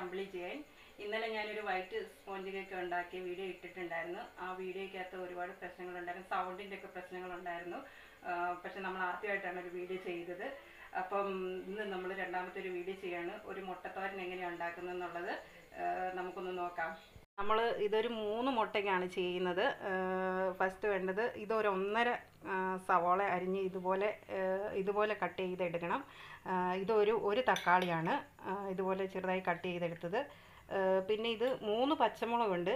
അമ്പിളി ജയൻ ഇന്നലെ ഞാനൊരു white sponge cake ഉണ്ടാക്കിയ വീഡിയോ ഇട്ടിട്ടുണ്ടായിരുന്നു. ആ വീഡിയോയ്ക്കകത്ത് ഒരുപാട് പ്രശ്നങ്ങളുണ്ടായിരുന്നു. സൗണ്ടിന്റെ ഒക്കെ പ്രശ്നങ്ങളുണ്ടായിരുന്നു പക്ഷെ നമ്മൾ ആദ്യമായിട്ടാണ് ഒരു വീഡിയോ ചെയ്തത്. അപ്പം ഇന്ന് നമ്മൾ രണ്ടാമത്തെ ഒരു വീഡിയോ ചെയ്യാണ്. ഒരു മുട്ടത്തോരൻ എങ്ങനെയാണ് ഉണ്ടാക്കുന്നത് എന്നുള്ളത് നമുക്കൊന്ന് നോക്കാം. നമ്മൾ ഇതൊരു മൂന്ന് മുട്ടയ്ക്കാണ് ചെയ്യുന്നത്. ഫസ്റ്റ് വേണ്ടത് ഇതൊരു ഒന്നര സവോള അരിഞ്ഞ് ഇതുപോലെ ഇതുപോലെ കട്ട് ചെയ്തെടുക്കണം. ഇതൊരു ഒരു തക്കാളിയാണ്. ഇതുപോലെ ചെറുതായി കട്ട് ചെയ്തെടുത്തത്. പിന്നെ ഇത് മൂന്ന് പച്ചമുളകുണ്ട്.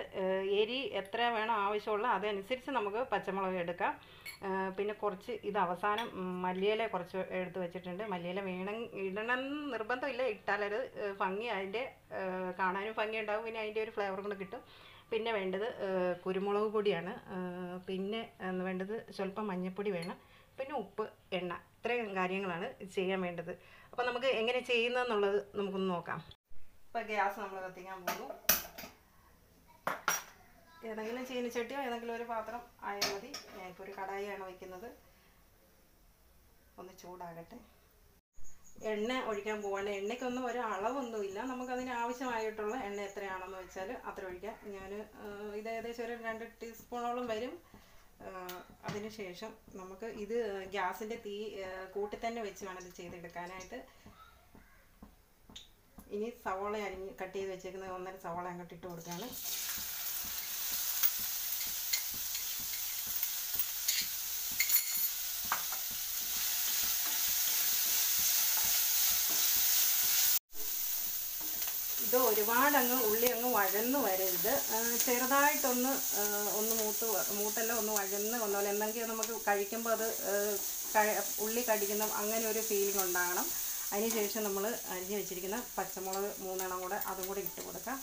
എരി എത്ര വേണം ആവശ്യമുള്ള അതനുസരിച്ച് നമുക്ക് പച്ചമുളക് എടുക്കാം. പിന്നെ കുറച്ച് ഇത് അവസാനം മല്ലിയില കുറച്ച് എടുത്ത് വെച്ചിട്ടുണ്ട്. മല്ലിയില വേണം ഇടണം നിർബന്ധമില്ല. ഇട്ടാലത് ഭംഗി അതിന്റെ കാണാനും ഭംഗി ഉണ്ടാവും പിന്നെ അതിന്റെ ഒരു ഫ്ലേവർ കൂടെ കിട്ടും. പിന്നെ വേണ്ടത് കുരുമുളക് പൊടിയാണ്. പിന്നെ വേണ്ടത് സ്വല്പം മഞ്ഞൾപ്പൊടി വേണം. പിന്നെ ഉപ്പ് എണ്ണ. ഇത്രയും കാര്യങ്ങളാണ് ചെയ്യാൻ വേണ്ടത്. അപ്പോൾ നമുക്ക് എങ്ങനെ ചെയ്യുന്നതെന്നുള്ളത് നമുക്കൊന്ന് നോക്കാം. ഇപ്പോൾ ഗ്യാസ് നമ്മൾ കത്തിക്കാൻ പോകുന്നു. ഏതെങ്കിലും ചീനിച്ചട്ടിയോ ഏതെങ്കിലും ഒരു പാത്രം ആയാൽ മതി. ഞാനിപ്പോൾ ഒരു കടായിയാണ് വയ്ക്കുന്നത് ഒന്ന് ചൂടാകട്ടെ. എണ്ണ ഒഴിക്കാൻ പോവാണ്. എണ്ണയ്ക്കൊന്നും ഒരു അളവൊന്നുമില്ല. നമുക്കതിന് ആവശ്യമായിട്ടുള്ള എണ്ണ എത്രയാണെന്ന് വെച്ചാൽ അത്ര ഒഴിക്കാം. ഞാൻ ഇത് ഏകദേശം ഒരു രണ്ട് ടീസ്പൂണോളം വരും. അതിന് ശേഷം നമുക്ക് ഇത് ഗ്യാസിന്റെ തീ കൂട്ടി തന്നെ വെച്ച് വേണം ഇത് ചെയ്തെടുക്കാനായിട്ട്. ഇനി സവോള അരിഞ്ഞ് കട്ട് ചെയ്ത് വെച്ചേക്കുന്ന ഒന്നര സവോള അങ്ങോട്ട് ഇട്ട് കൊടുക്കുകയാണ്. ഇത് ഒരുപാട് അങ്ങ് ഉള്ളി അങ്ങ് വഴന്ന് വരരുത്. ചെറുതായിട്ടൊന്ന് ഒന്ന് മൂത്ത് മൂത്തല്ല ഒന്ന് വഴന്ന് വന്നോലെ എന്തെങ്കിലും നമുക്ക് കഴിക്കുമ്പോൾ അത് ഉള്ളി കടിക്കുന്ന അങ്ങനെ ഒരു ഫീലിംഗ് ഉണ്ടാകണം. അതിനുശേഷം നമ്മൾ അരിഞ്ഞ് വെച്ചിരിക്കുന്ന പച്ചമുളക് മൂന്നെണ്ണം കൂടെ അതും കൂടെ ഇട്ട് കൊടുക്കാം.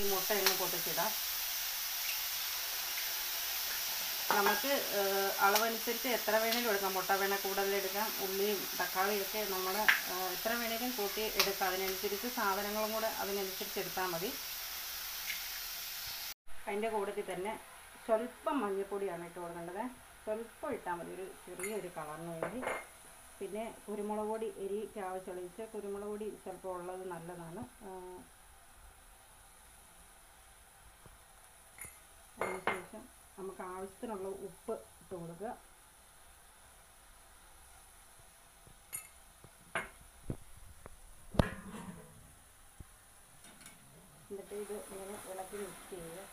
ഈ മുട്ട ഇന്ന് പൊട്ടിച്ചിടാം. നമുക്ക് അളവനുസരിച്ച് എത്ര വേണേലും എടുക്കാം. മുട്ട വേണ കൂടുതൽ എടുക്കാം. ഉള്ളിയും തക്കാളിയൊക്കെ നമ്മൾ എത്ര വേണേലും കൂട്ടി എടുക്കാം. അതിനനുസരിച്ച് സാധനങ്ങളും കൂടെ അതിനനുസരിച്ച് എടുത്താൽ മതി. അതിന്റെ കൂട്ടത്തിൽ തന്നെ സ്വല്പം മഞ്ഞൾപ്പൊടിയാണ് ഇട്ട് കൊടുക്കേണ്ടത്. സ്വല്പം ഇട്ടാൽ മതി. ഒരു ചെറിയൊരു കളറിന് വേണ്ടി. പിന്നെ കുരുമുളക് പൊടി എരിക്ക് ആവശ്യമുള്ള കുരുമുളക് പൊടി ചിലപ്പോൾ ഉള്ളത് നല്ലതാണ്. അതിനുശേഷം നമുക്ക് ആവശ്യത്തിനുള്ള ഉപ്പ് ഇട്ട് കൊടുക്കുക. എന്നിട്ട് ഇത് ഇങ്ങനെ ഇളക്കി മിക്സ് ചെയ്യുക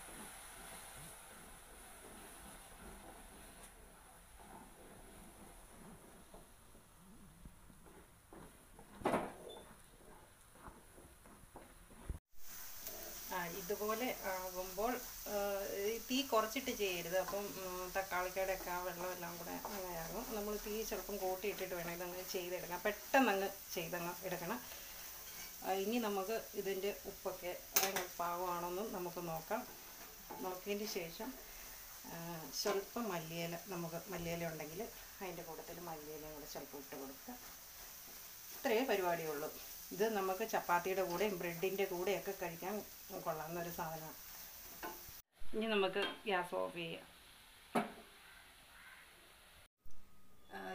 ആ, ഇതുപോലെ ആകുമ്പോൾ തീ കുറച്ചിട്ട് ചെയ്യരുത്. അപ്പം തക്കാളിക്കയുടെ ഒക്കെ ആ വെള്ളമെല്ലാം കൂടെ അങ്ങനെയാകും നമ്മൾ തീ ചിലപ്പം കൂട്ടിയിട്ടിട്ട് വേണം ഇതങ്ങ് ചെയ്തെടുക്കാം പെട്ടെന്ന് അങ്ങ് ചെയ്തങ്ങ് എടുക്കണം. ഇനി നമുക്ക് ഇതിന്റെ ഉപ്പൊക്കെ അതിന് പാകമാണെന്നും നമുക്ക് നോക്കാം. നോക്കിയതിന് ശേഷം സ്വല്പം മല്ലിയില നമുക്ക് മല്ലിയില ഉണ്ടെങ്കിൽ അതിന്റെ കൂട്ടത്തിൽ മല്ലിയിലയും കൂടെ ചിലപ്പോൾ ഇട്ട് കൊടുക്കുക. ഇത്രയേ പരിപാടിയുള്ളൂ. ഇത് നമുക്ക് ചപ്പാത്തിയുടെ കൂടെയും ബ്രെഡിന്റെ കൂടെയൊക്കെ കഴിക്കാൻ കൊള്ളാവുന്ന ഒരു സാധനമാണ്. ഇനി നമുക്ക് ഗ്യാസ് ഓഫ് ചെയ്യാം.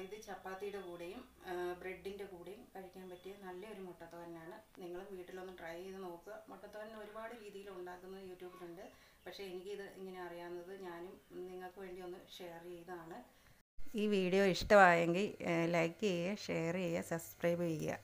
ഇത് ചപ്പാത്തിയുടെ കൂടെയും ബ്രെഡിന്റെ കൂടെയും കഴിക്കാൻ പറ്റിയ നല്ലൊരു മുട്ടത്തോരനാണ്. നിങ്ങൾ വീട്ടിലൊന്ന് ട്രൈ ചെയ്ത് നോക്കുക. മുട്ടത്തോരൻ ഒരുപാട് രീതിയിൽ ഉണ്ടാക്കുന്നത് യൂട്യൂബിലുണ്ട്. പക്ഷേ എനിക്കിത് ഇങ്ങനെ അറിയാവുന്നത് ഞാനും നിങ്ങൾക്ക് വേണ്ടി ഒന്ന് ഷെയർ ചെയ്തതാണ്. ഈ വീഡിയോ ഇഷ്ടമായെങ്കിൽ ലൈക്ക് ചെയ്യുക ഷെയർ ചെയ്യുക സബ്സ്ക്രൈബ് ചെയ്യുക.